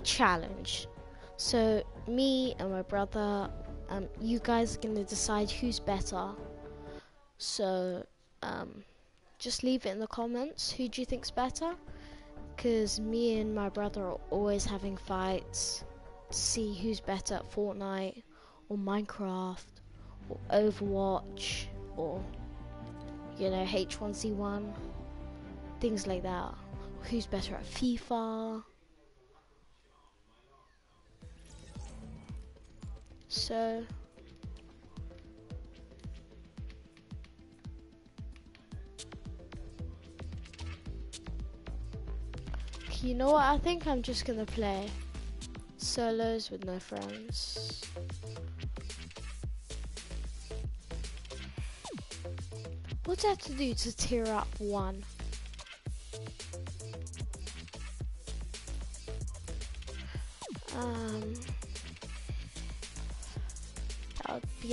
challenge. So me and my brother, um, you guys are gonna decide who's better. So um, just leave it in the comments. Who do you think's better? Because me and my brother are always having fights to see who's better at Fortnite or Minecraft or Overwatch or you know H1Z1 things like that. Who's better at FIFA? So you know what? I think I'm just gonna play solos with no friends. What do I have to do to tear up one? Um,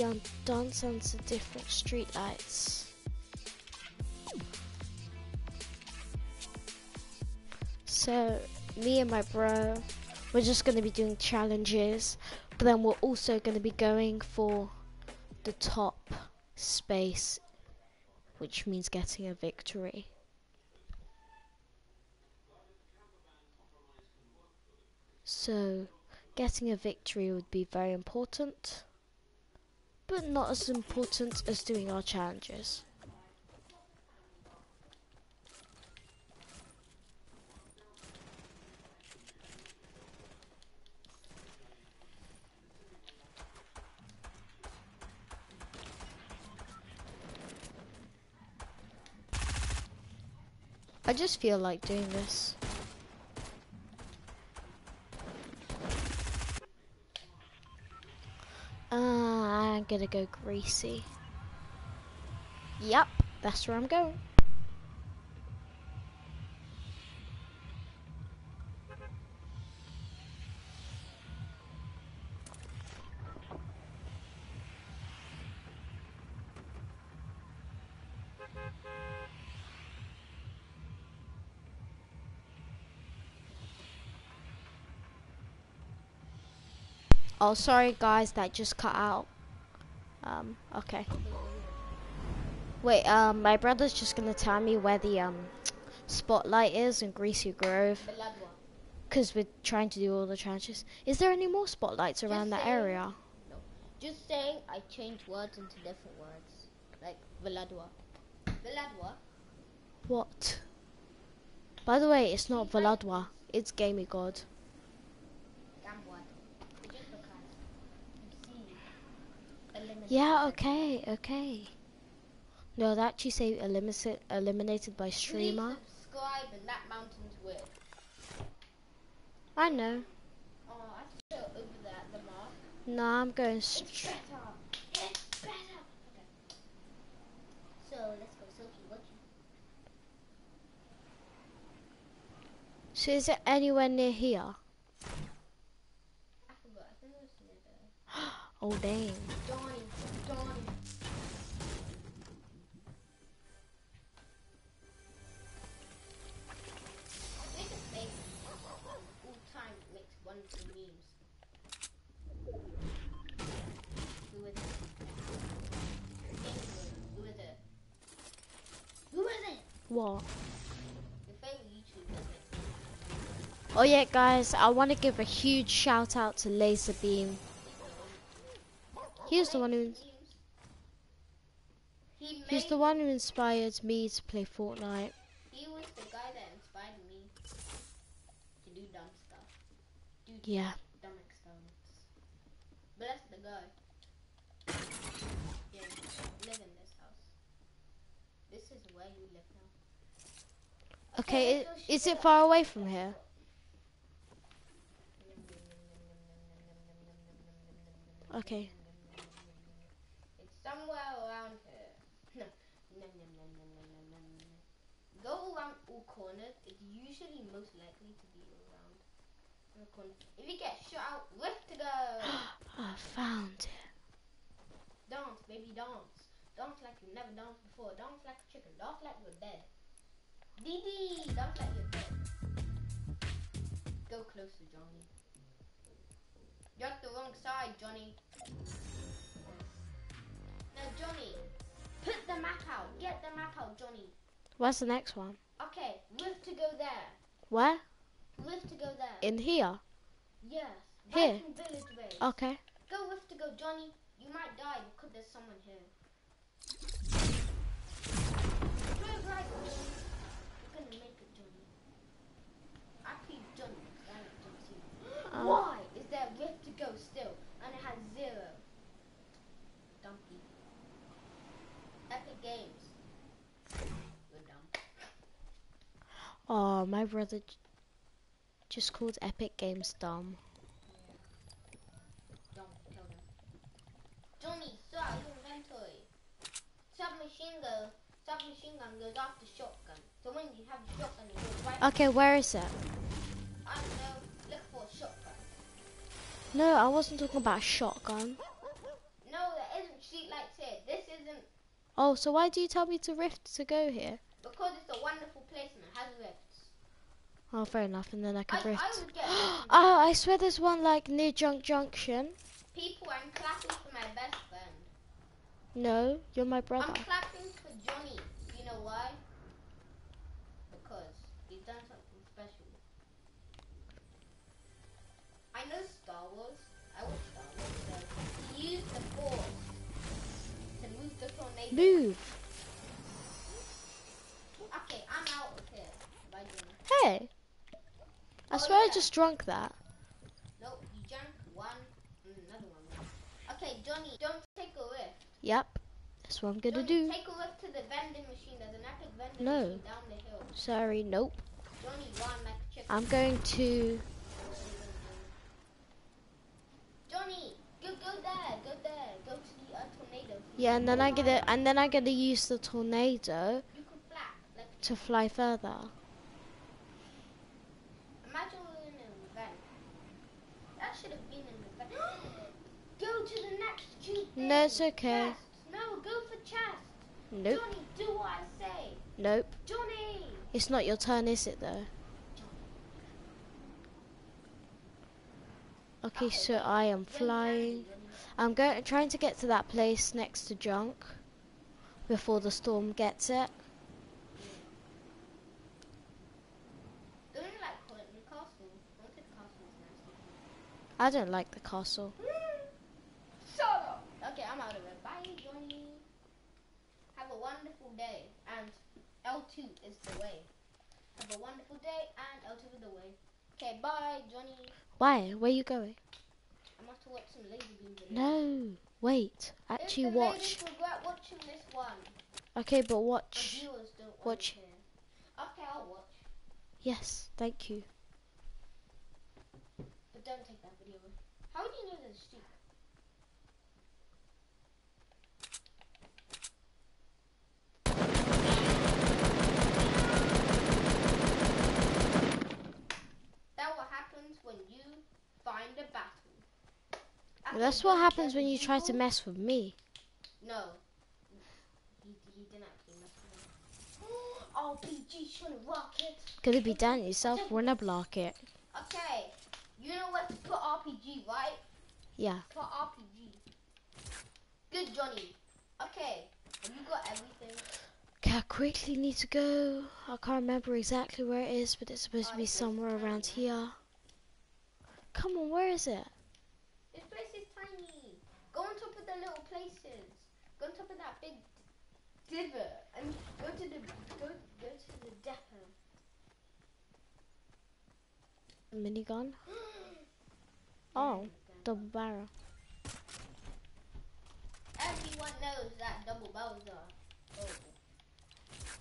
on dance on to different street lights. So, me and my bro, we're just going to be doing challenges, but then we're also going to be going for the top space, which means getting a victory. So, getting a victory would be very important, but not as important as doing our challenges. I just feel like doing this. I'm gonna go greasy. Yep, that's where I'm going. Oh, sorry guys, that just cut out. Um, okay. Wait, um, my brother's just gonna tell me where the, um, spotlight is in Greasy Grove. Because we're trying to do all the challenges. Is there any more spotlights around that saying. area? Just saying, I changed words into different words. Like Veladua. Veladua? What? By the way, it's not Valadwa, it's Gamey God. Gambwa. Just because. You see. eliminate Yeah, okay, okay. No, that actually say eliminated, eliminated by streamer. subscribe and that mountain's width. I know. Oh, I over there at the mark. Nah, I'm going straight. better. It's better. Okay. So let's go, Sophie. What you? So is it anywhere near here? I forgot. What? Oh yeah, guys, I want to give a huge shout out to Lazarbeam. He was the one who He he's the one who inspired me to play Fortnite. he was the guy that inspired me to do dumb stuff. Do Yeah. dumb experiments. That's the guy. Yeah, live in this house. This is where you live. Okay, it, is it far away from here? Okay. It's somewhere around here. Go around all corners. It's usually most likely to be around If you get shot out, left to go. I found it. Dance, baby, dance. Dance like you never danced before. Dance like a chicken. Dance like you're dead. Dee, dance like you're dead. Go closer, Johnny. You're at the wrong side, Johnny. Now, Johnny, put the map out. Get the map out, Johnny. Where's the next one? Okay, rift to go there. Where? Rift to go there. In here. yes. Here? Viking village way. Okay. Go rift to go, Johnny. You might die because there's someone here. Move right, gonna make it, Johnny. Actually, Johnny. Damn it, Johnny. Um, Why is there a rift to go still and it has zero? Dumpy. Epic Games. You're dumb. Oh, my brother just called Epic Games dumb. Johnny, start your inventory. Submachine gun. Submachine gun goes after shotgun. So when you have a shotgun, right. Okay, where is it? I know. Look for a shotgun. No, I wasn't talking about a shotgun. No, there isn't street lights here. This isn't Oh, so why do you tell me to rift to go here? because it's a wonderful place and it has rifts. Oh, fair enough, and then I I, can rift. I would get. Oh, I swear there's one like near Junk Junction. people. I'm clapping for my best friend. No, you're my brother. I'm clapping for Johnny. You know why? Because he's done something special. I know Star Wars. I watch Star Wars. So he used the Force to move the tornado. Move. Okay, I'm out of here. Bye. Hey. I Oh, swear I just drunk that. Nope, you jumped one, mm, another one. Okay, Johnny, don't take a. Yep. That's what I'm gonna Johnny, do. Take a rift to the vending machine. There's an epic vending No. machine down the hill. Sorry, nope. Johnny, run like a chicken. I'm going to. Johnny, go go there, go there, go to the uh, tornado. Yeah, and then I gotta, and then I gotta use the tornado You could fly. Like, to fly further. imagine we're in an event. That should have been an event. go to the next. No, it's okay. Chest. No, go for chest. Nope, Johnny, do what I say. nope. Johnny. It's not your turn, is it though? Okay, so I am flying. I'm going, trying to get to that place next to junk before the storm gets it. Don't like Haunted Castle? Haunted Castle is nasty. I don't like the castle. Mm. Shut up. Okay, I'm out of it. Bye, Johnny. Have a wonderful day. And L2 is the way. Have a wonderful day and L2 is the way. Okay, bye, Johnny. Why? Where you going? I'm to watch some laser beams. videos. No, wait. Actually, watch. regret watching this one. Okay, but watch. viewers don't Watch. Okay, I'll watch. Yes, thank you. But don't take that video. How do you know there's a streak? That what happens when you find a battle. After That's what happens when you try to mess with me. No. He, he didn't actually mess with me. RPG to rock it. Gonna be down yourself when I block it. Okay. You know where to put RPG, right? Yeah. Put RPG. Good, Johnny. Okay. Have you got everything? Okay, I quickly need to go. I can't remember exactly where it is, but it's supposed to Oh, be somewhere around here. Come on, where is it? This place is tiny. Go on top of the little places. Go on top of that big divot and go to the go go to the depot. Minigun? Oh, double barrel. Everyone knows that double barrels are. Oh.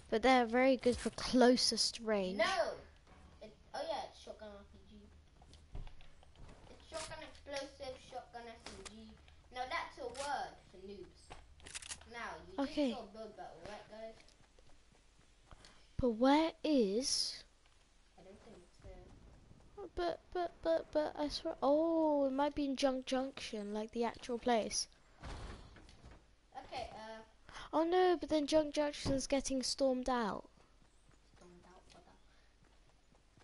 But they're very good for closest range. No. It, oh yeah, it's shotgun RPG. It's shotgun explosive, shotgun. Now that's a word for noobs. Now you Okay. just saw build battle, right, guys? But where is? I don't think it's there. But but but but I swear. Oh, it might be in Junk Junction, like the actual place. Okay, uh, Oh no, but then Junk Junction's getting stormed out. stormed out.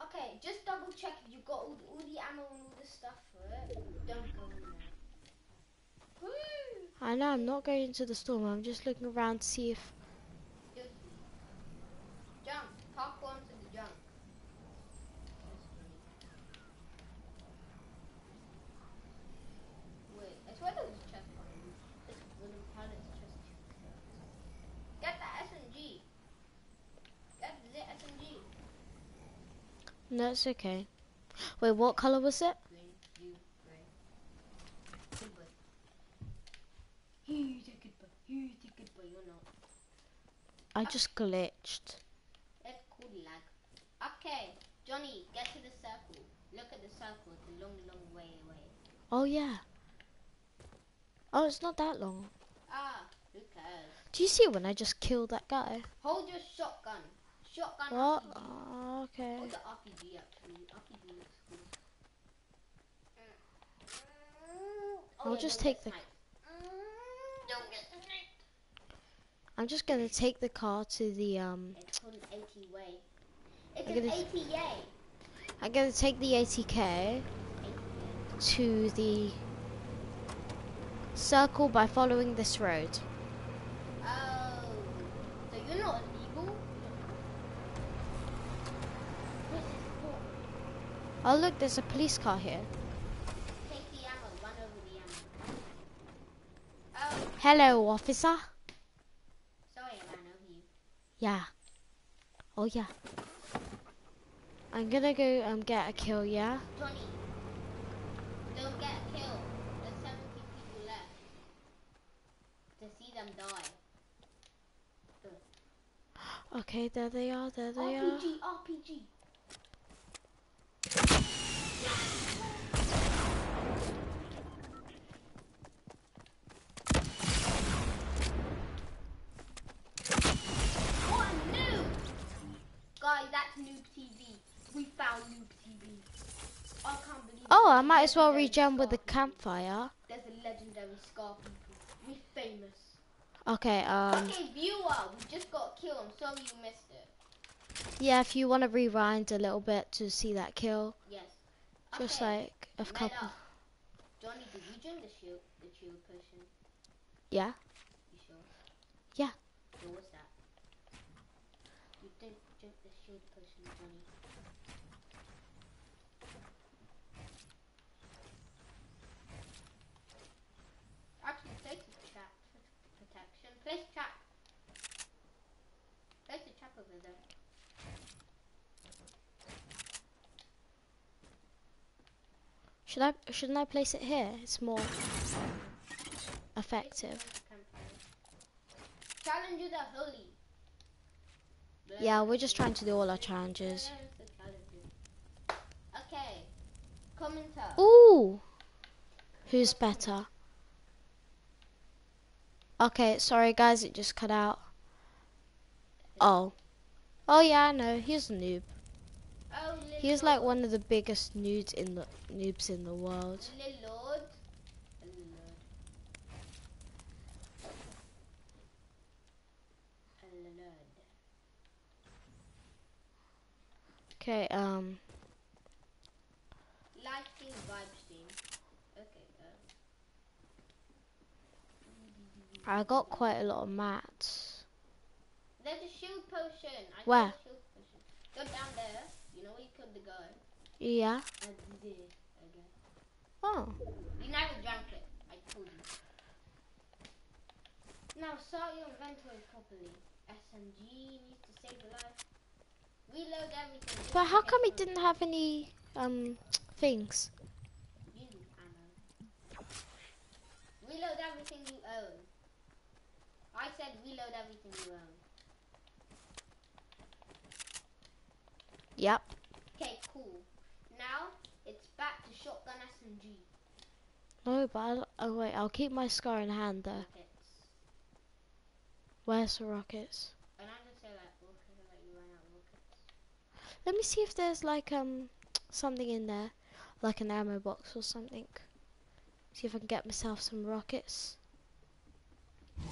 Okay, just double check if you got all the, all the ammo and all the stuff for it. Don't go I know I'm not going into the storm. I'm just looking around to see if. Just jump. Hop onto the jump. Wait, I swear there was a chest. This wooden pallet's chest. Get the SMG. Get the SMG. No, it's okay. Wait, what color was it? Green, you, grey. Good boy. He's a good boy. He's a good boy. You're not. I just glitched. That's cool lag. Okay, Johnny, get to the circle. Look at the circle. It's a long, long way away. Oh yeah. Oh, it's not that long. Ah, who cares? Do you see when I just killed that guy? Hold your shotgun. Shotgun What? Oh, okay. Hold the RPG actually. RPG looks cool. Oh, I'll yeah, just take the- Don't get. I'm just gonna take the car to the um. It's called an AT way. It's I'm an ATA. I'm gonna take the ATK to the circle by following this road. Oh, so you're not illegal? What is this for? Oh look, there's a police car here. Take the ammo, run over the ammo. Oh, Hello, officer. sorry I ran over you. Yeah. Oh yeah. I'm gonna go um get a kill. Yeah. Johnny, don't get killed. There's 17 people left. To see them die. Okay, there they are. There they are. RPG, RPG. Guys, that's Noob TV. We found Noob TV. I can't believe Oh, I might as well rejump with the campfire. There's a legendary Scar people. We famous. Okay. Um. Okay, viewer, we just got killed. I'm sorry you missed it. Yeah, if you want to rewind a little bit to see that kill, Yes. just Okay, like a couple. Johnny, did you drink the shield, the shield potion? Yeah. You sure? Yeah. So what's that? You didn't drink the shield potion, Johnny. Actually, place a trap for protection. Place trap. Place a trap over there. Should I? Shouldn't I place it here? It's more effective. Challenge the holy. Yeah, we're just trying to do all our challenges. Okay. Commenter. Ooh. Who's better? Okay, sorry guys, it just cut out. Oh. Oh yeah, I know. He's a noob. Oh, He's like one of the biggest nudes in the noobs in the world. Lord. Okay, um, Live stream, vibe stream. Okay, uh, I got quite a lot of mats. there's a shield potion. I Where? shield potion. Go down there. You know where you killed the guy? Yeah. I did. Okay. Oh. You never drank it. I told you. Now start your inventory properly. SMG needs to save the life. Reload everything. But how come he one- didn't have any um things? You ammo. Reload everything you own. I said reload everything you own. Yep. Okay, cool. Now it's back to shotgun SMG. No, but I'll, oh wait, I'll keep my scar in hand though. Rockets. Where's the rockets? And I just say like rockets like you ran out of rockets. Let me see if there's like um something in there, like an ammo box or something. See if I can get myself some rockets. And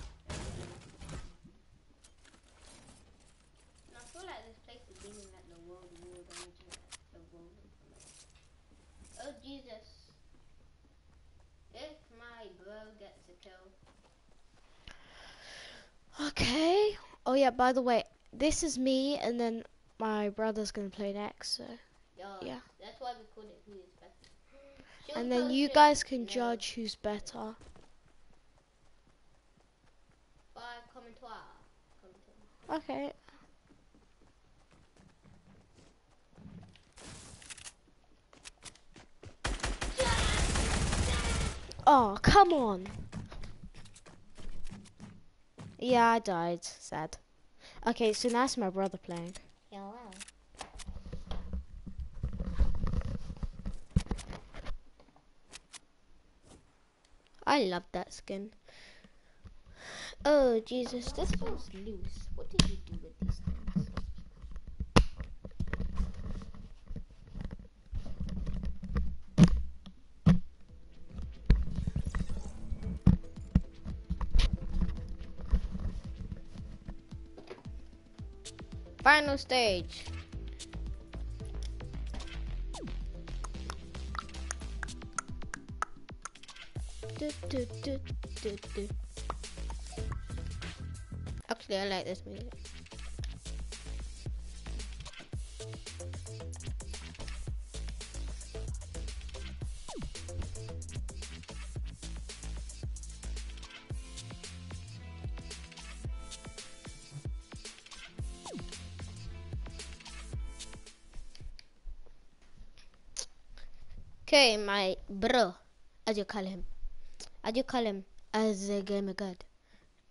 I feel like this place is giving like the world war energy, like the world information. Oh Jesus. If my bro gets a kill, Okay. Oh yeah. By the way, this is me, and then my brother's gonna play next. So, Yeah. Yeah. That's why we call it who is better. Should and then you guys can No. judge who's better. By commentoir. Commentoir. Okay. Oh, come on. Yeah, I died. Sad. Okay, so now it's my brother playing. Yeah. Wow. I love that skin. Oh, Jesus. This one's loose. What did you do with these things? Final stage. Actually, I like this music. Okay, my bro, as you call him, as you call him, as a gamer god.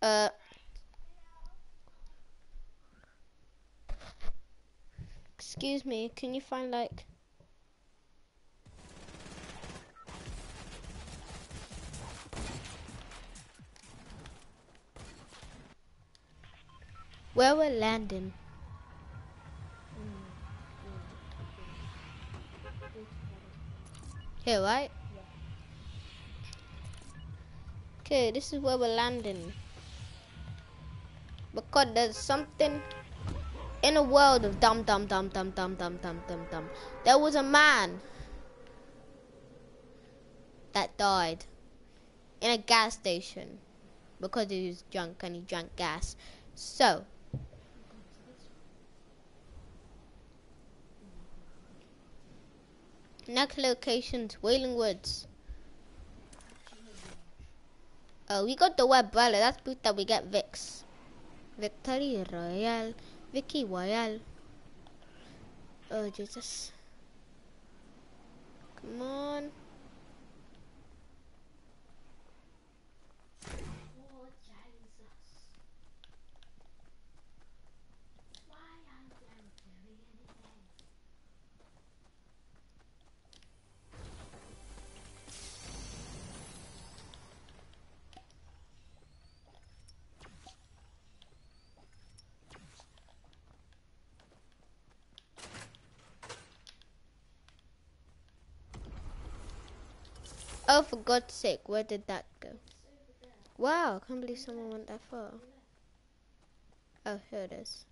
Uh, excuse me, can you find like? Where we're landing? Here, right? Okay, this is where we're landing. Because there's something in a world of dum dum dum dum dum dum dum dum dum. There was a man that died in a gas station because he was drunk and he drank gas. So, next location's Wailing Woods. Oh, we got the web brother. That's proof that we get Vix. Victory Royale. Vicky Royale. Oh, Jesus. Come on. Oh, Jesus. Why aren't I doing anything? Oh, for God's sake, where did that go? Wow, I can't believe someone went that far. Oh, here it is.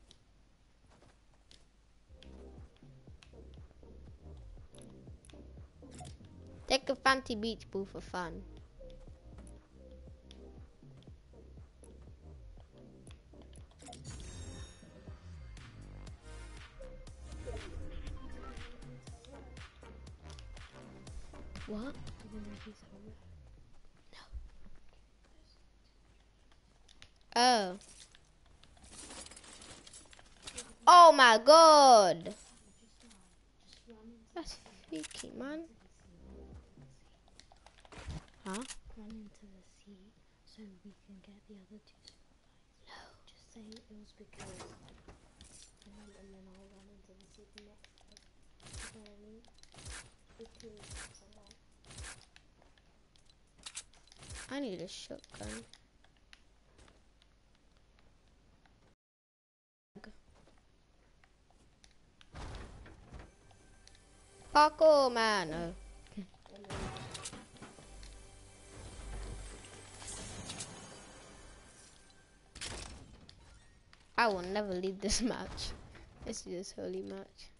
Take a fancy beach ball for fun. So we can get the other two supplies. No. Just say it was because then, and then I'll run into the sea next. You know what I mean? Because I need a shotgun. Parkour man. Oh. I will never leave this match. This is this holy match.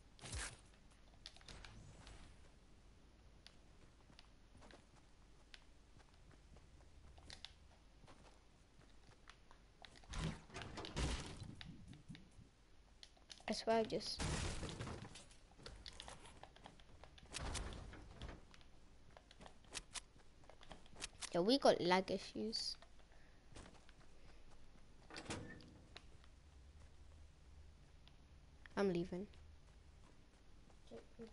I swear I just Yeah, we got lag issues. I'm leaving. Check this.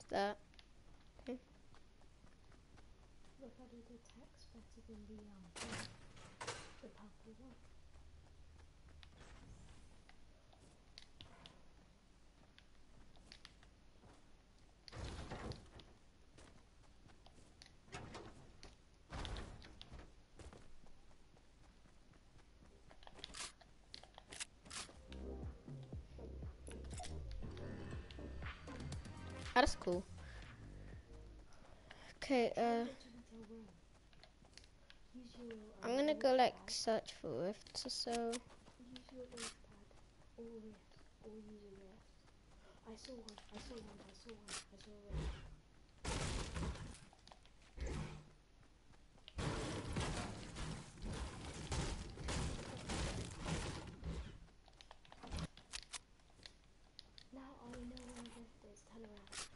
Is that? Look, I did the the um the one. That's cool. Okay, uh, Go to the room. Use your. Um, I'm gonna go like search for rifts or so. I saw one. I saw one. I saw one. I saw a rift. Now I know where a rift is. Turn around.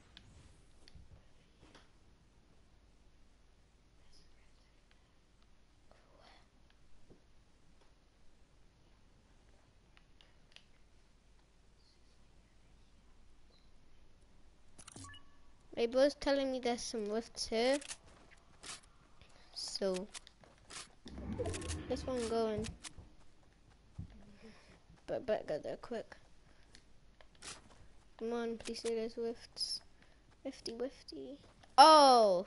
There's a rift. My bro's telling me there's some rifts here. So, this one going. But better go there quick. Come on, please say there's rifts. Rifty, wifty. Oh!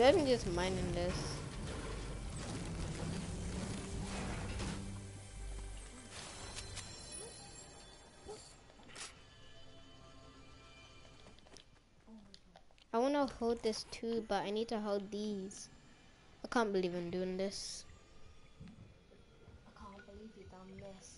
I'm just mining this. I want to hold this too, but I need to hold these. I can't believe I'm doing this. I can't believe you done this.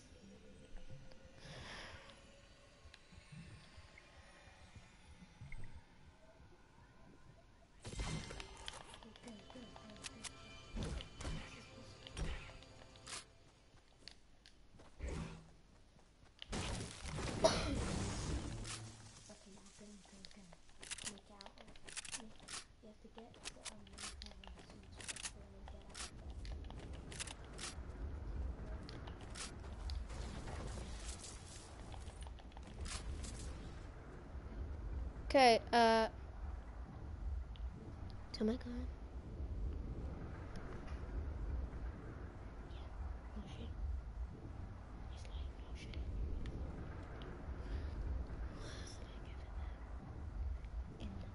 When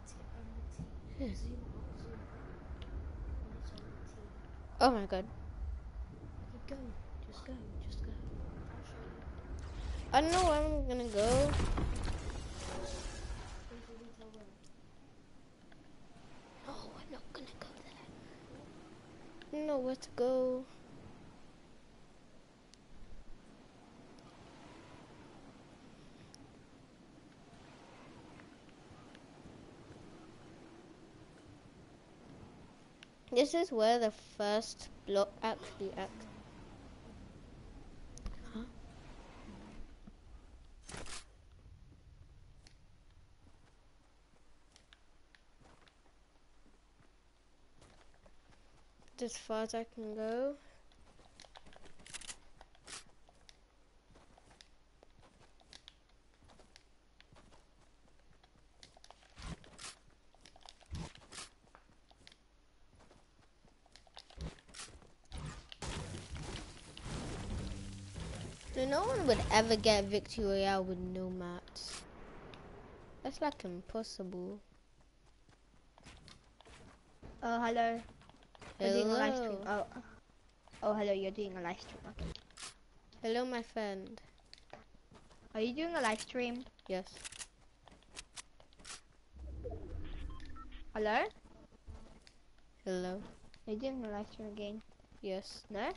it's on the T. Oh my god. Oh okay, go. Just go, just go. I don't know where I'm gonna go. Into the Retail Row. No, I'm not gonna go there. I don't know where to go. This is where the first block actually act. Huh? As far as I can go. No, one would ever get Victory Royale with no mats. That's like impossible. Oh, hello. You're doing a live stream. Hello. Oh, oh, hello. You're doing a live stream. Okay. Hello, my friend. Are you doing a live stream? Yes. Hello? Hello. Are you doing a live stream again? Yes. No?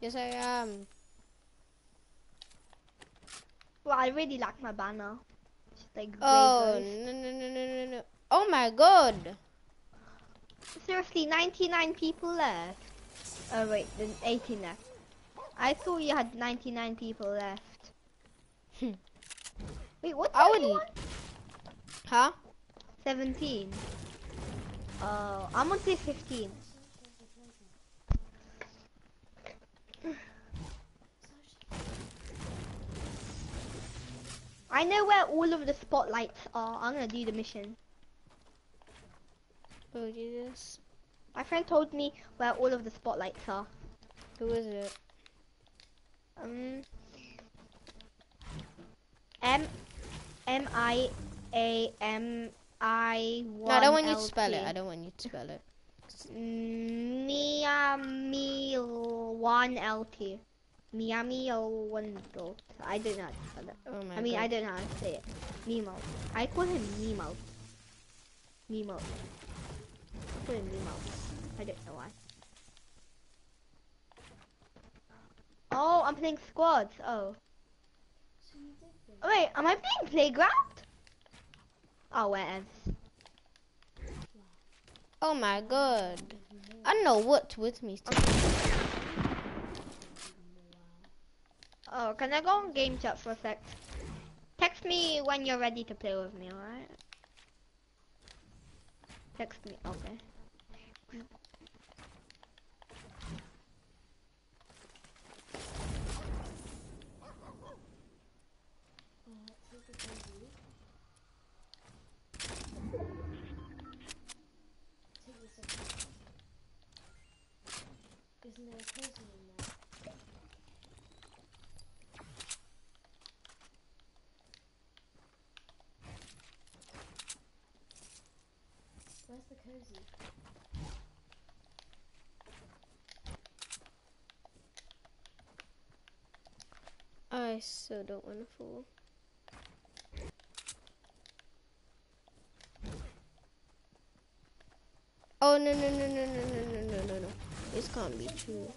Yes, I am. Well, I really like my banner. It's like Oh, no, no, no, no, no, no. Oh my god. Seriously, 99 people left. Oh wait, then 18 left. I thought you had 99 people left. Hmm. wait, what's I would- 21? Huh? 17. Oh, I'm on day 15. I know where all of the spotlights are. I'm gonna do the mission. Oh, Jesus. My friend told me where all of the spotlights are. Who is it? Um, M M I A M I No, I don't want you to spell it. I don't want you to spell it. Miami one L T. Miami one L. I don't know how to spell it. Oh my I mean, god. I don't know how to say it. Mimo. I call him Nemo. I call him Nemo. I don't know why. Oh, I'm playing squads. Oh. Oh, wait, am I playing playground? Oh, where Oh my god. I don't know what's with me. Oh, can I go on game chat for a sec? Text me when you're ready to play with me, alright? Text me, okay. Isn't there a cozy in there? Where's the cozy? I so don't want to fall. Oh no no no no no no no no no no! This can't be true.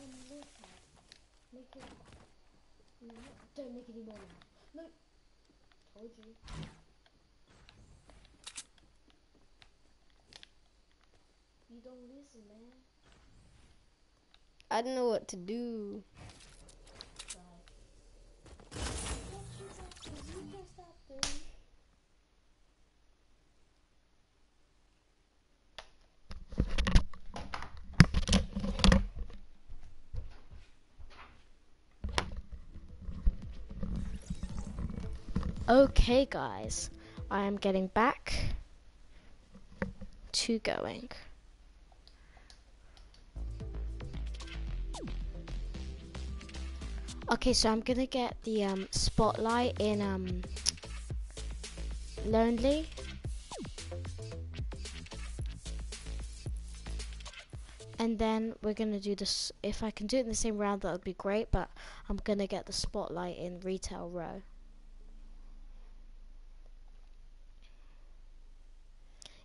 to do. Okay guys, I am getting back to going. Okay, so I'm gonna get the um, spotlight in um, Lonely. And then we're gonna do this. If I can do it in the same round, that would be great. But I'm gonna get the spotlight in Retail Row.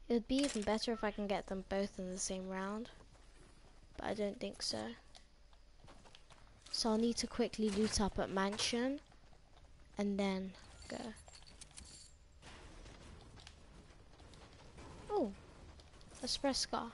It would be even better if I can get them both in the same round. But I don't think so. So I'll need to quickly loot up at Mansion. And then go. Oh, Express car.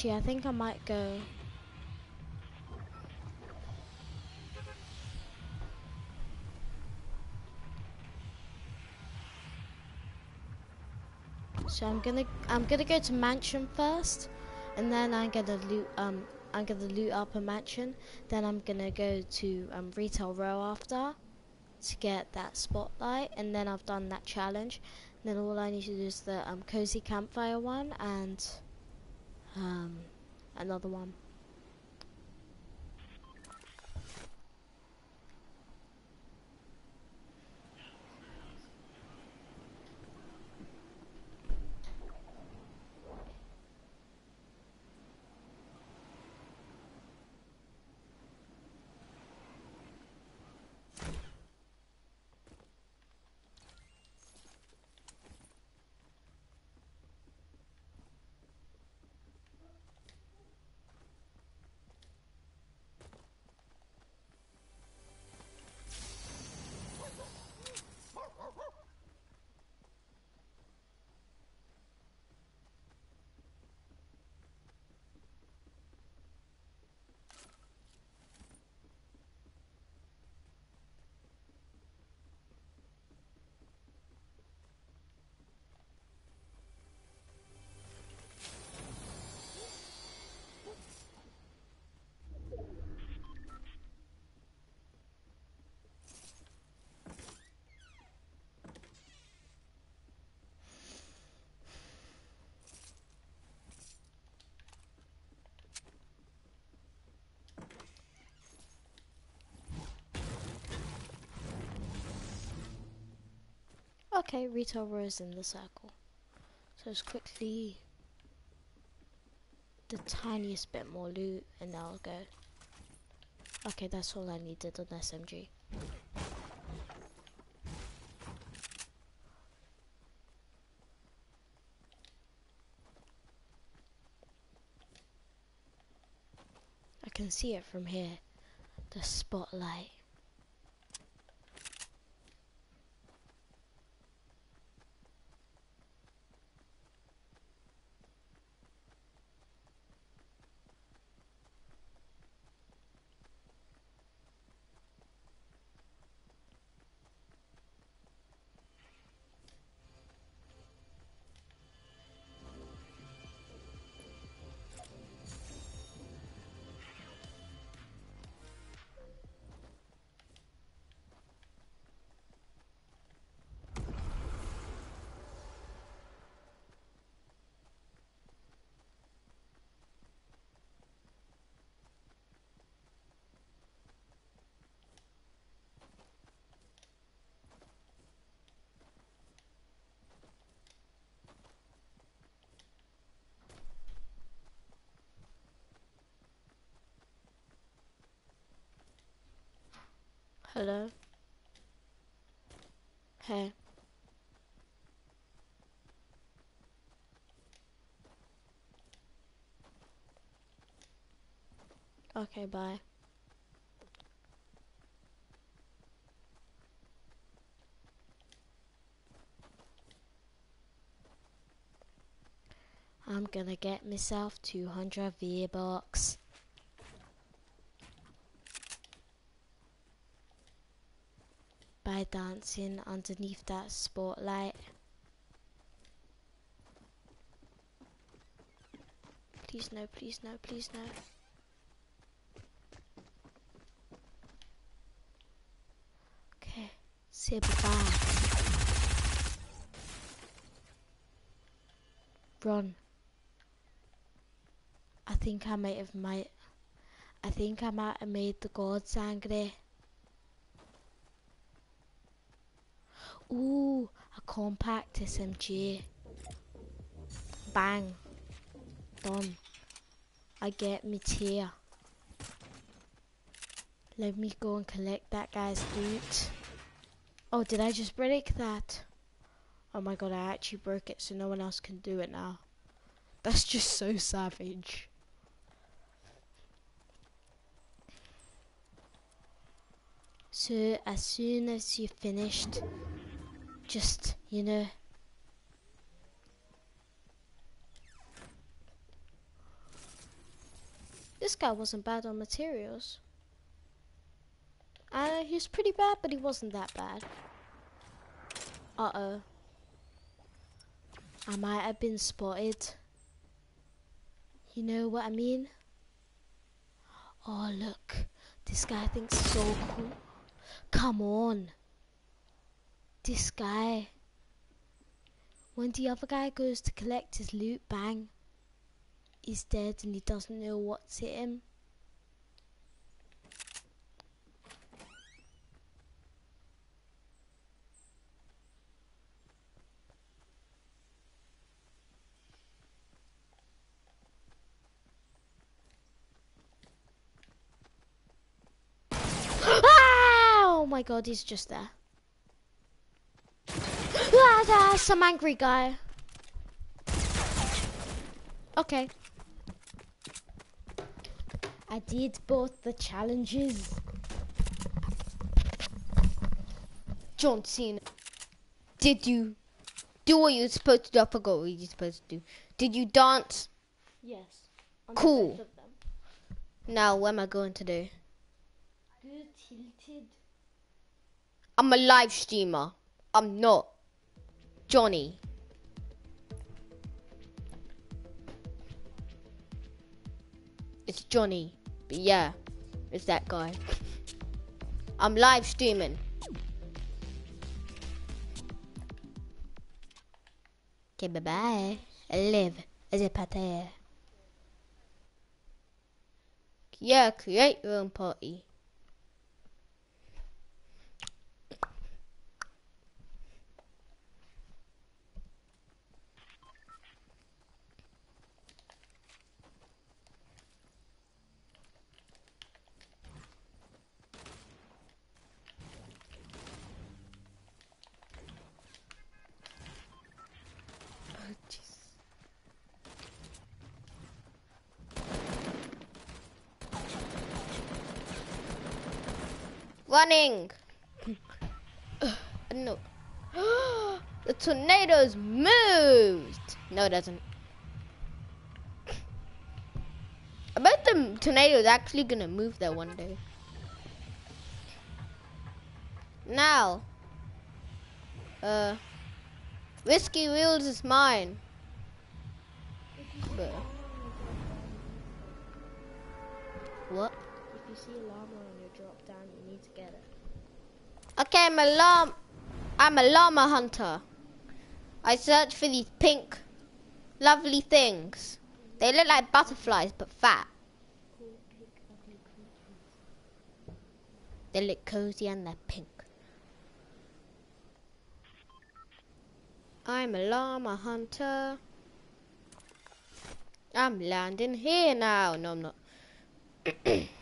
Actually, I think I might go. So I'm gonna I'm gonna go to mansion first, and then I'm gonna loot um I'm gonna loot up a mansion. Then I'm gonna go to um retail row after to get that spotlight, and then I've done that challenge. then all I need to do is the um cozy campfire one and um, another one. Okay, Retail Row is in the circle. So let's quickly the tiniest bit more loot and I'll go. Okay, that's all I needed on SMG. I can see it from here. The spotlight. Hello? Hey. Okay, bye. I'm gonna get myself 200 V-Bucks. By dancing underneath that spotlight. Please no, please no, please no. Okay, say bye. Run. I think I might have might I think I might have made the gods angry. Ooh, a compact SMG. Bang. Done. I get me tear. Let me go and collect that guy's loot. Oh, did I just break that? Oh my god, I actually broke it so no one else can do it now. That's just so savage. So, as soon as you finished just, you know. This guy wasn't bad on materials. Uh, he was pretty bad, but he wasn't that bad. Uh-oh. I might have been spotted. You know what I mean? Oh, look. This guy thinks so cool. Come on this guy. When the other guy goes to collect his loot, bang. He's dead and he doesn't know what's hit him. Ah! Oh my god, he's just there. Some angry guy. Okay. I did both the challenges. John Cena. Did you do what you were supposed to do? I forgot what you were supposed to do. Did you dance? Yes. on Cool. Now, what am I going to do? Good tilted. I'm a live streamer. I'm not Johnny. It's Johnny. But yeah, it's that guy. I'm live streaming. Okay, bye bye. Live as a pate. Yeah, create your own party. Oh, jeez. Running! no. the tornado's moved! No, it doesn't. I bet the tornado is actually gonna move there one day. Now, uh, Whiskey Wheels is mine. But- What? You see a llama on your drop down, you need to get it. Okay, I'm a llama. I'm a llama hunter. I search for these pink, lovely things. They look like butterflies, but fat. They look cozy and they're pink. I'm a llama hunter. I'm landing here now. No, I'm not.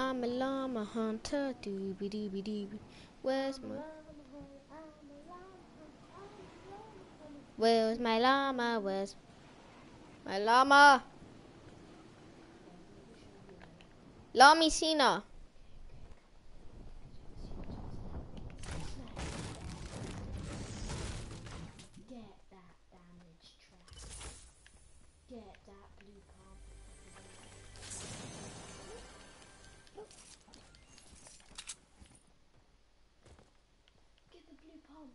I'm a llama hunter. Doobie doobie doobie. Where's my Where's my llama? Where's my llama? Lamicina. Get that damage trap. Get that blue pump. Get the blue pump.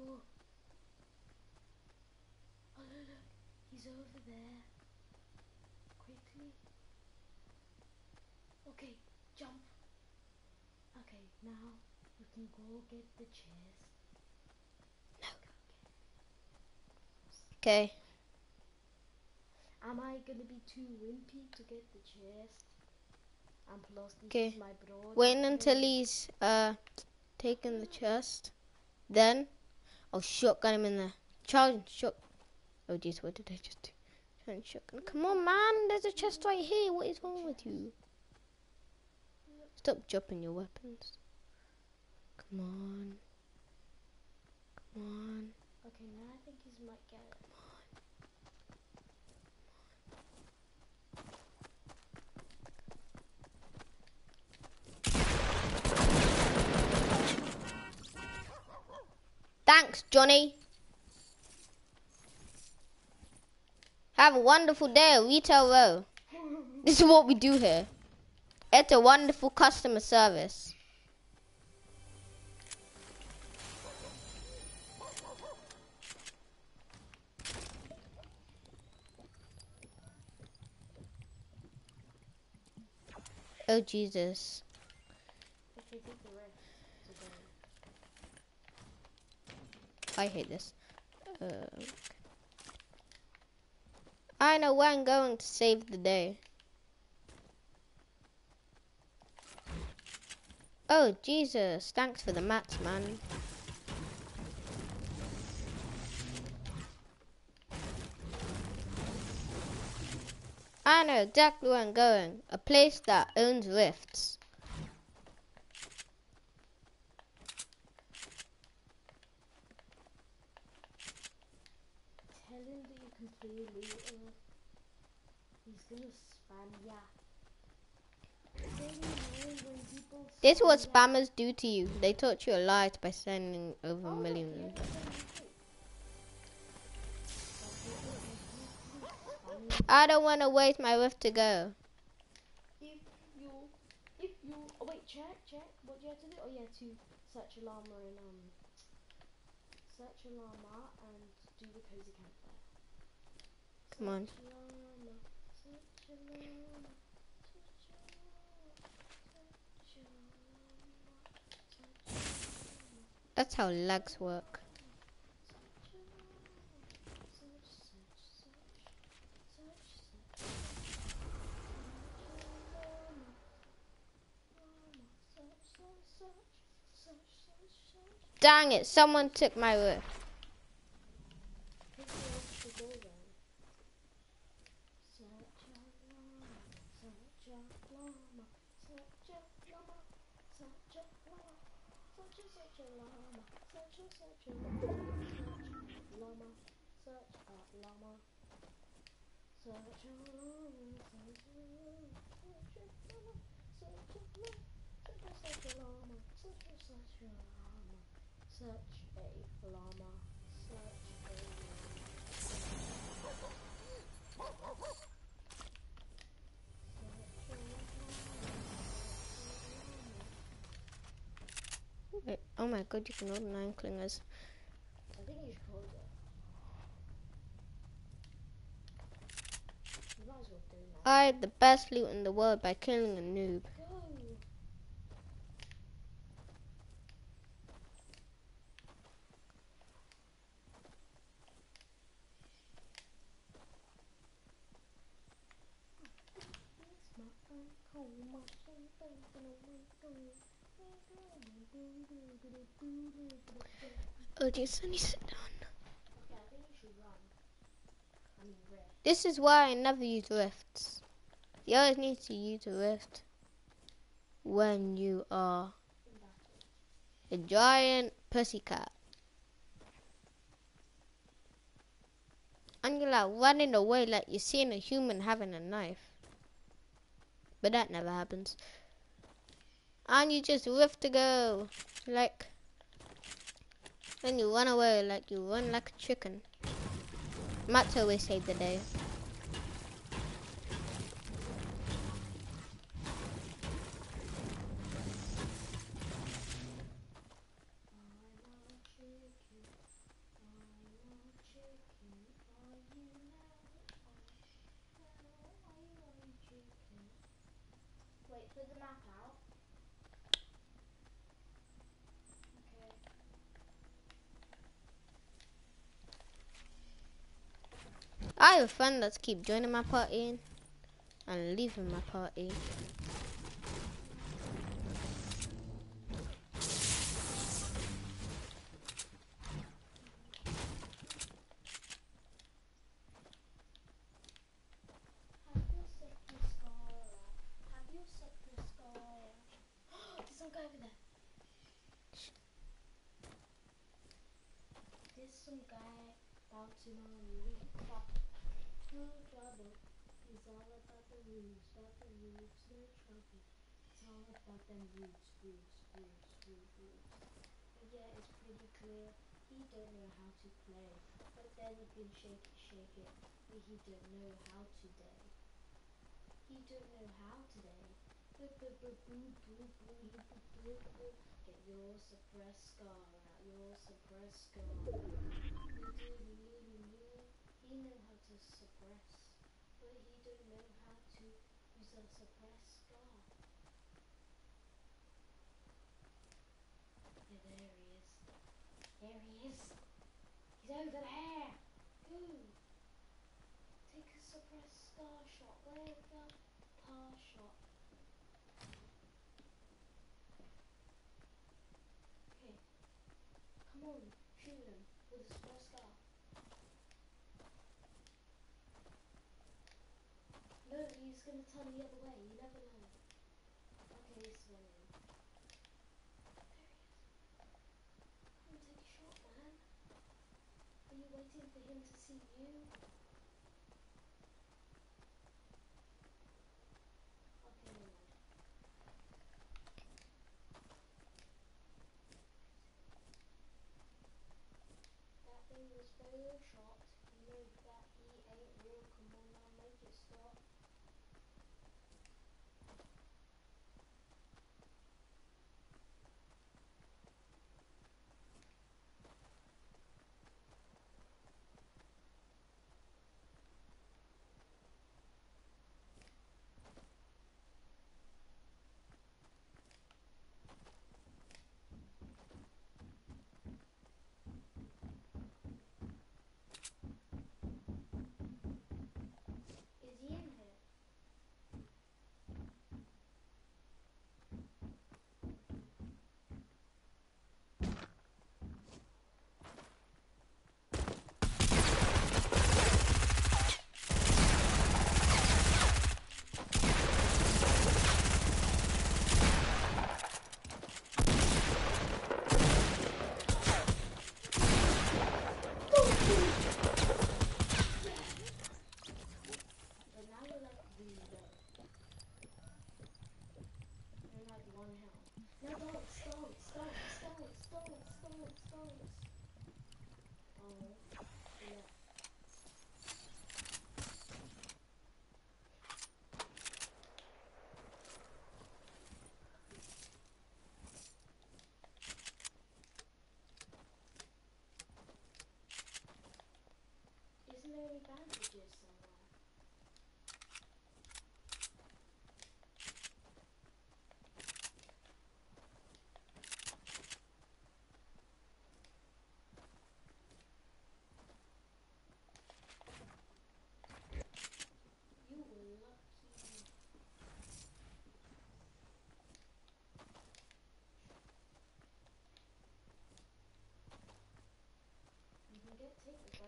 Oh. Oh, look, look. He's over there. Quickly. Okay, jump. Okay, now we can go get the chest. Okay. Am I gonna be too wimpy to get the chest? And plus, Okay. my bro. Waiting until he's uh taken the chest. Then I'll shotgun him in there. charging shot. Oh jeez, what did I just do? Shotgun. Come on, man. There's a chest right here. What is wrong with you? Stop dropping your weapons. Come on. Come on. Okay, now I think he might get it. Thanks, Johnny. Have a wonderful day at Retail Row. this is what we do here. It's a wonderful customer service. Oh, Jesus. I hate this. Uh... I know where I'm going to save the day. Oh, Jesus. Thanks for the mats, man. I know exactly where I'm going. A place that owns rifts. Tell him that you can play later. He's gonna spam ya. It's really annoying when people This is what spammers do to you. They taught you a lie by sending over look, millions. yeah, that's on YouTube. That's what they do. Spam I don't want to waste my rift to go. If you, if you, oh wait, check, check. What do you have to do? Oh yeah, to search a llama and um, search a llama and do the cozy campfire. Come on. That's how legs work. Dang it, someone took my roof. Oh my god, you can open nine clingers. I think you should close it. You might as well. I had the best loot in the world by killing a noob. Sit down. This is why I never use rifts. You always need to use a rift when you are a giant pussycat. And you're like running away like you're seeing a human having a knife. But that never happens. And you just rift to go. Like. Then you run away like you run like a chicken. Matt always saved the day. Have a friend that's keep joining my party and leaving my party. The scar? but then roots, roots, roots, roots, roots. But yeah, it's pretty clear. He don't know how to play, but then he can shake it, shake it, but he don't know how today. He don't know how today. Get your suppressed scar out, your suppressed scar. He know how to suppress, but he don't know how to use a suppress. Yeah, there he is. There he is. He's over there. Go. Take a suppress scar shot. Where the par shot? Okay. Come on. Shoot him with a suppress scar. No, he's gonna turn the other way. You never know. Okay, he's swimming. There he is. Come on, take a shot, man. Are you waiting for him to see you?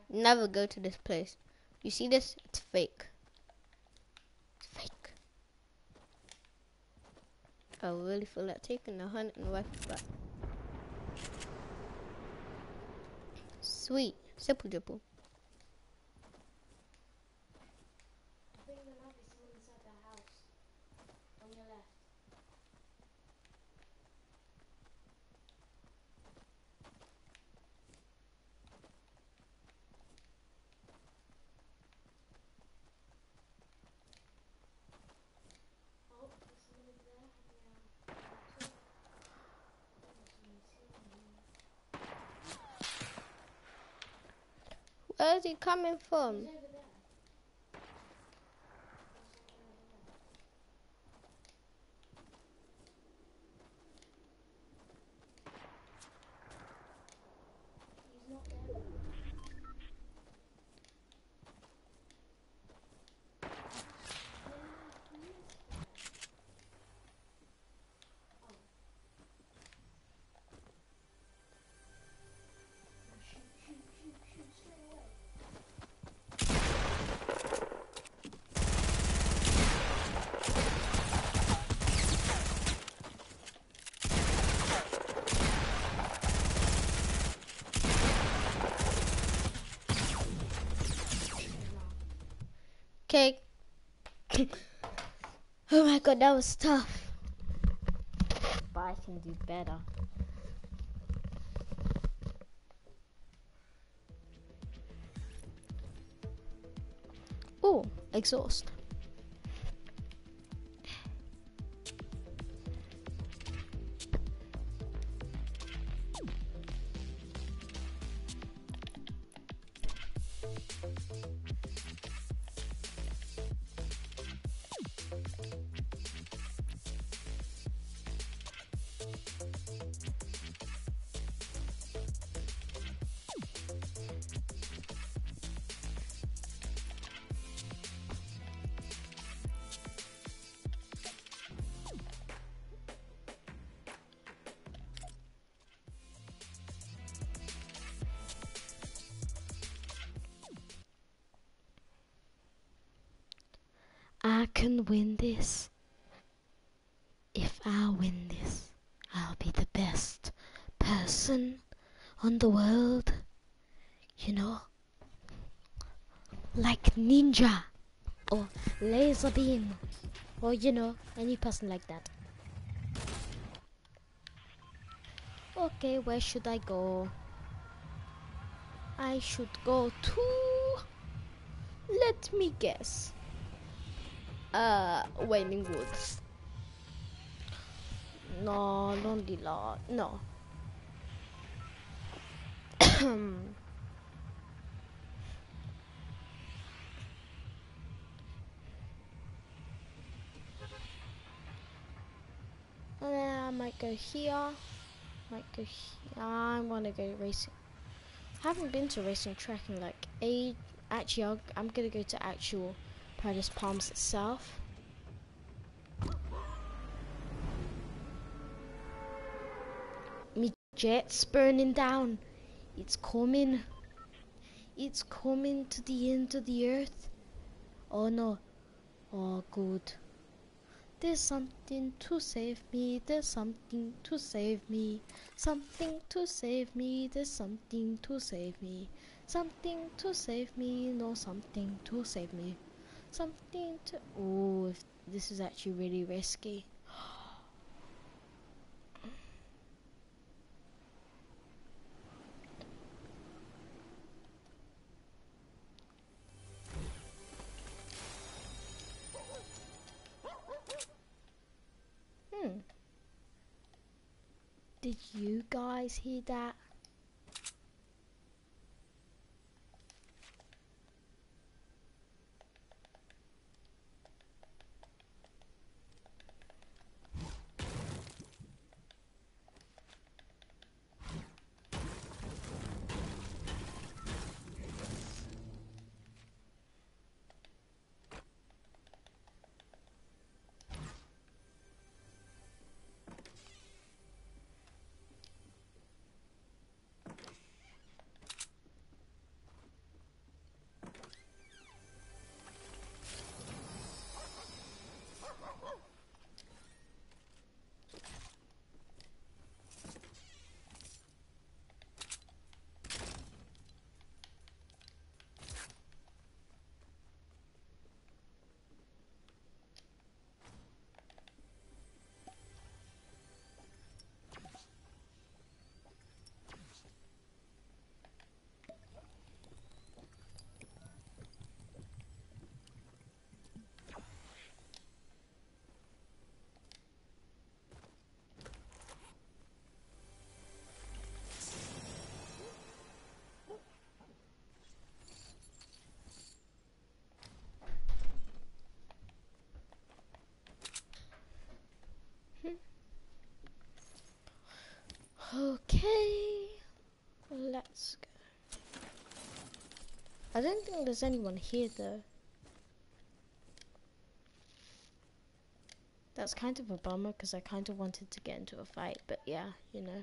Never go to this place. You see this? It's fake. It's fake. I really feel like taking a hunt and wife back. Sweet. Simple dribble. I think there might be someone inside the house. On your left. Oh, there's someone over there having a talk. I think there's someone seeing me. Coming from? Who's over there? There's someone over there. He's not there. Yeah, he is there. Oh. Shoot, shoot, shoot, shoot, straight away. Okay. Oh my god, that was tough. But I can do better. Oh, exhaust. Beam or you know, any person like that. Okay, where should I go? I should go to. Let me guess. Uh, Wailing Woods. No, Lonely Lodge. No. go here. Might go here. I want to go racing. I haven't been to racing track in like eight. Actually, I'll, I'm gonna go to actual Paradise Palms itself. Me jet's burning down. It's coming. It's coming to the end of the earth. Oh no. Oh good. There's something to save me, there's something to save me, something to save me, there's something to save me, something to save me, no something to save me, something to. Oh, this is actually really risky. Did you guys hear that? Okay, let's go. I don't think there's anyone here though. That's kind of a bummer because I kind of wanted to get into a fight, but yeah, you know.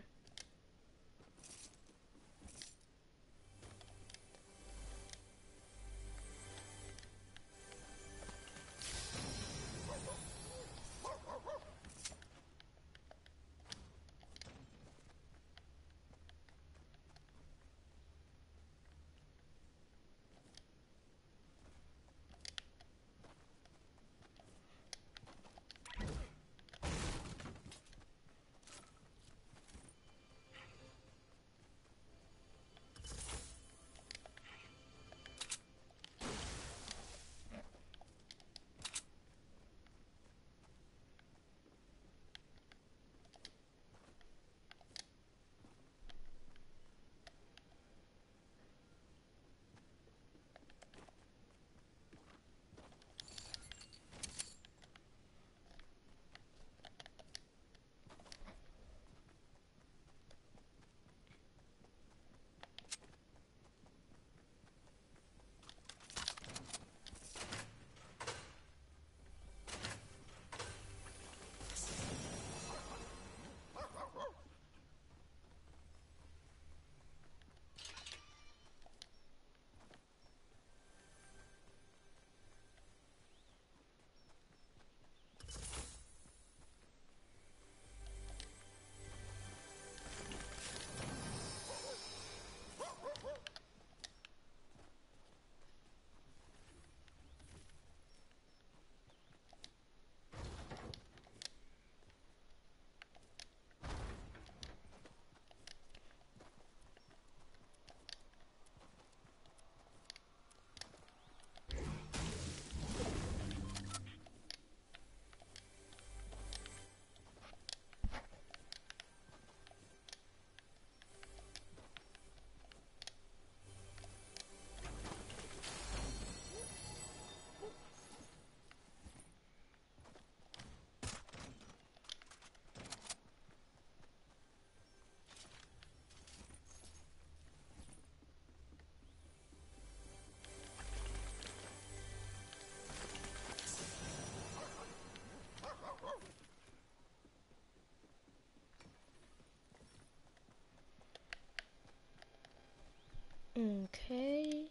Okay.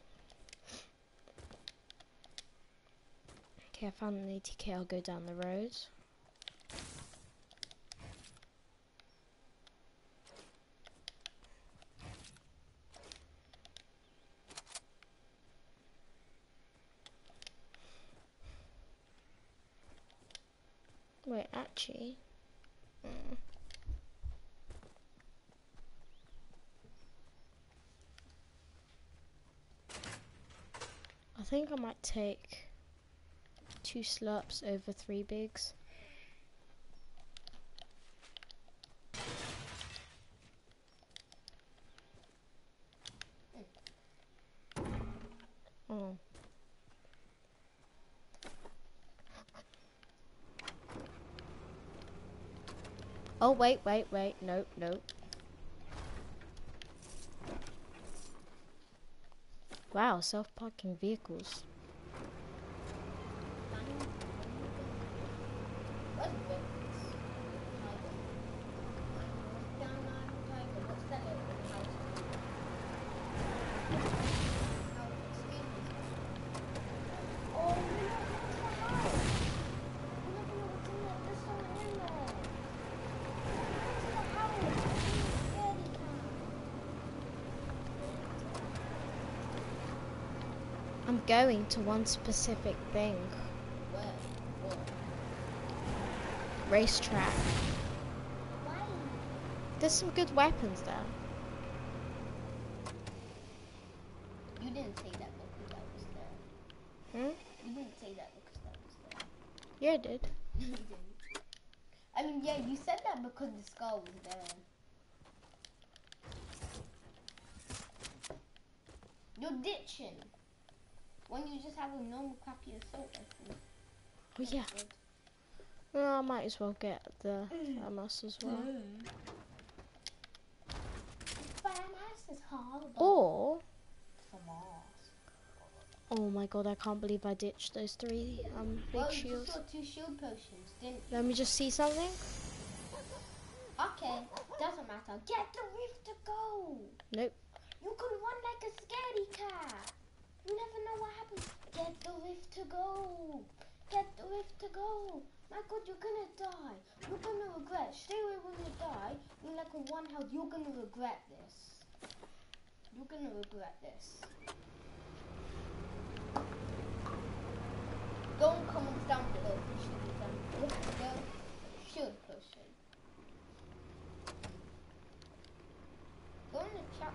Okay, I found an ATK. I'll go down the road. Wait, actually. mm. I think I might take two slurps over three bigs. Oh. Oh, wait, wait, wait. Nope, nope. Wow, self-parking vehicles. What's breakfast? Tiger. Down my tiger. What's that little house? How- excuse me. Oh, we're not going to the house. We're not gonna what's in there. There's someone in there. To the house. Scaredy cat. I'm going to one specific thing. Racetrack. Why? There's some good weapons there. You didn't say that because that was there. Hmm? You didn't say that because that was there. Yeah, I did. you didn't. I mean, yeah, you said that because the skull was there. You're ditching. When you just have a normal crappy assault rifle. Oh yeah. Well, I might as well get the MS as well. Badass is horrible. Or, oh my god, I can't believe I ditched those three um big Well, shields. two shield potions, didn't? Let me just see something. Okay, doesn't matter. Get the rift to go. Nope. You can run like a scaredy cat. You never know what happens. Get the rift to go. Get the rift to go. My God, you're gonna die. You're gonna regret. Stay away when you die. You're like on one health. You're gonna regret this. You're gonna regret this. Go and comments down below. You should be done. Shield potion. Go in the chat,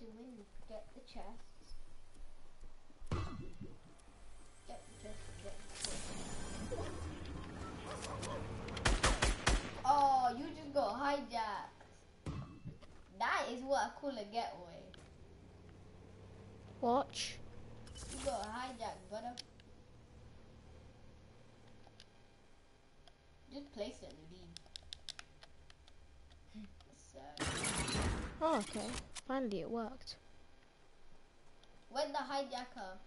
Doing? Get the chests. Get the chest. Get the chest. Oh, you just got hijacked. That is what I call a getaway. Watch. You got hijacked, brother. Just place it and leave. so, Oh, okay. Finally, it worked. where's the hijacker?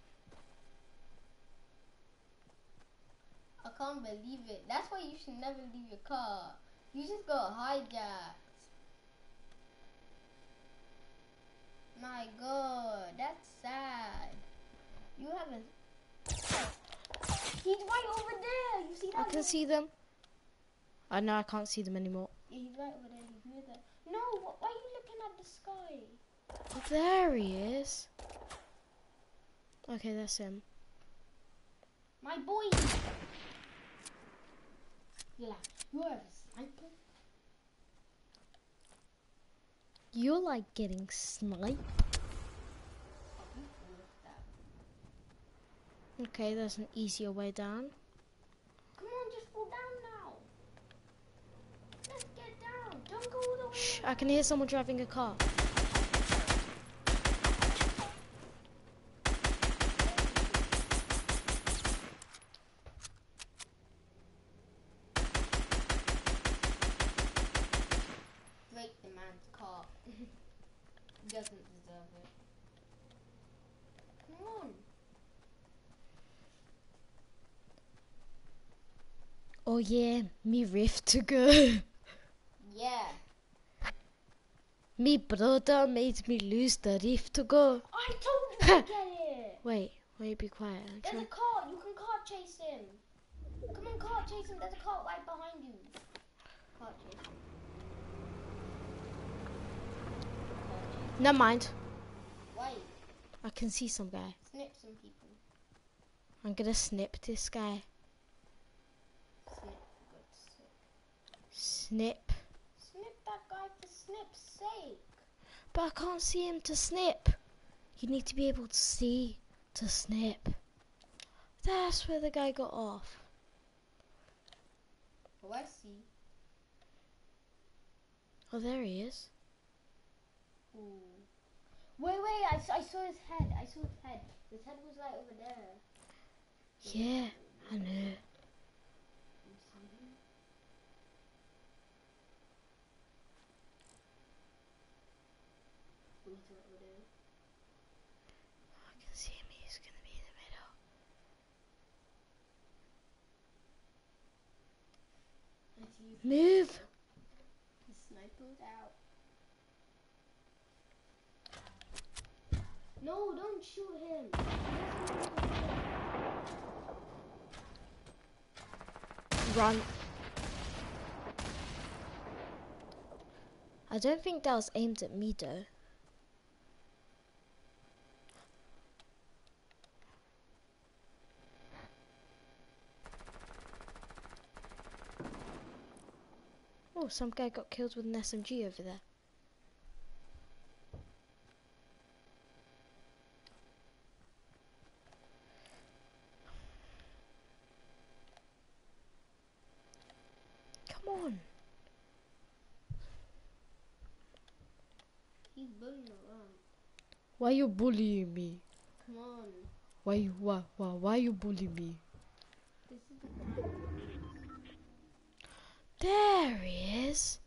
I can't believe it. That's why you should never leave your car. You just got hijacked. My god, that's sad. You haven't. He's right over there. You see that? I can see them. Uh, I know I can't see them anymore. Yeah, he's right over there. He's near there. No, wh- why are you looking at the sky? There he is. Okay, that's him. My boy. You're like, you have a sniper? You're like getting sniped. You fool with that. Okay, there's an easier way down. Come on, just fall down now. Let's get down. Don't go all the way. Shh, I can hear someone driving a car. Break the man's car. Doesn't deserve it. Come on. Oh yeah, me rift to go. Yeah. Me brother made me lose the rift to go. I told you to get it. Wait, wait, be quiet. I'm There's a trying- car. You can car chase him. Come on, car chase him. There's a car right behind you. Car chase him. Never mind. Wait. I can see some guy. Snip some people. I'm gonna snip this guy. Snip for God's sake. Snip. Snip's sake. But I can't see him to snip. You need to be able to see to snip. That's where the guy got off. Oh, I see. Oh, there he is. Ooh. Wait, wait. I saw his head. I saw his head. His head was right over there. Yeah, I know. You see him? He's right over there. I can see him. He's gonna be in the middle. I see you. Move. The sniper's out. No, don't shoot him. He doesn't know what's Run. I don't think that was aimed at me though. Oh, some guy got killed with an SMG over there. Come on. He's bullying around. Why you bullying me? Come on. Why you why why why you bullying me? This is the guy. There he is.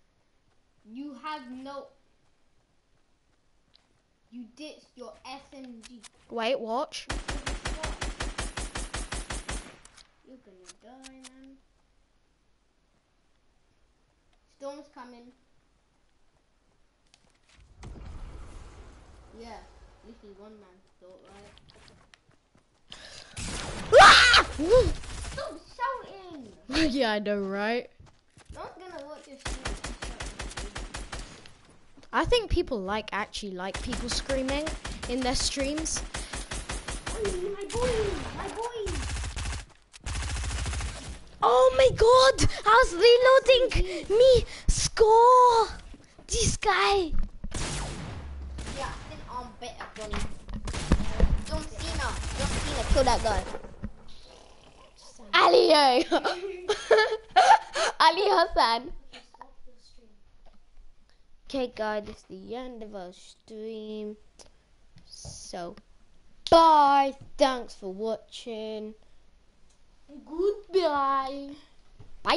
You have no. You ditched your SMG. Wait, watch. You're gonna die, man. Storm's coming. Yeah, at least he's one man thought, right? Ah! Stop shouting! yeah, I know, right? No gonna watch your stream. I think people like actually like people screaming in their streams. My boy! My boy! Oh my god! I was reloading me scar. This guy. Yeah, I think I'm better than John Cena. John Cena, kill that guy. Ali. Ali Hassan. Okay, guys, is the end of our stream. So, bye. Thanks for watching. Goodbye. Bye.